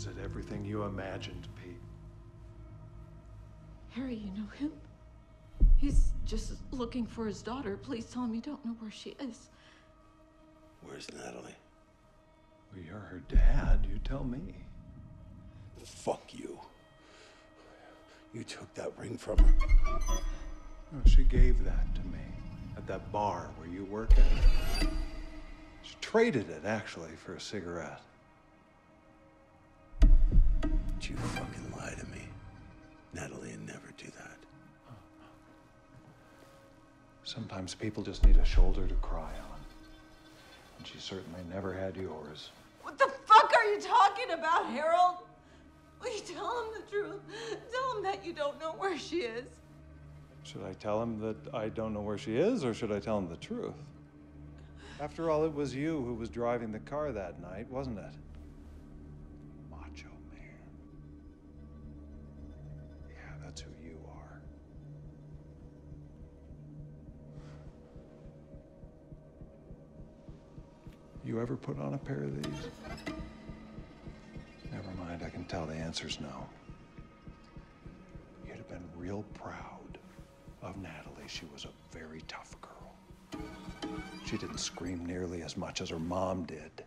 Is it everything you imagined, Pete? Harry, you know him? He's just looking for his daughter. Please tell him you don't know where she is. Where's Natalie? Well, you're her dad. You tell me. Fuck you. You took that ring from her. No, she gave that to me at that bar where you work at. She traded it, actually, for a cigarette. You fucking lie to me? Natalie would never do that. Sometimes people just need a shoulder to cry on. And she certainly never had yours. What the fuck are you talking about, Harold? Will you tell him the truth? Tell him that you don't know where she is. Should I tell him that I don't know where she is, or should I tell him the truth? After all, it was you who was driving the car that night, wasn't it? That's who you are. You ever put on a pair of these? Never mind, I can tell the answer's no. You'd have been real proud of Natalie. She was a very tough girl. She didn't scream nearly as much as her mom did.